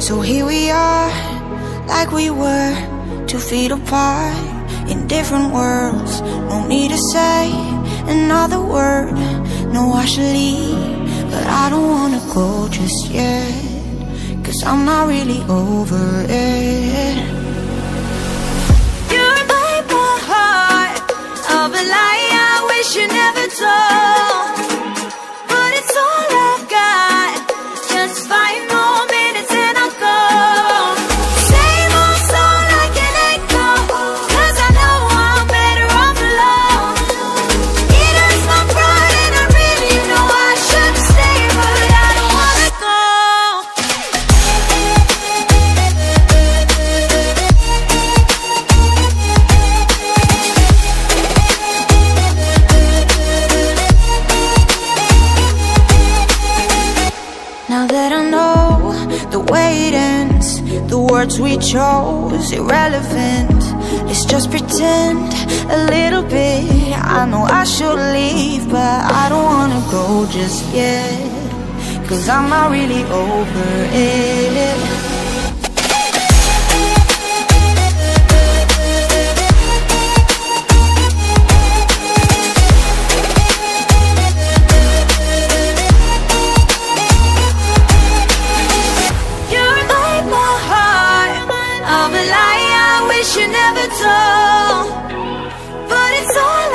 So here we are, like we were, two feet apart, in different worlds. No need to say another word. No, I should leave, but I don't wanna go just yet. Cause I'm not really over it. That I know the way ends, the words we chose irrelevant. Let's just pretend a little bit. I know I should leave, but I don't wanna go just yet. Cause I'm not really over it. wish you never told, but it's all.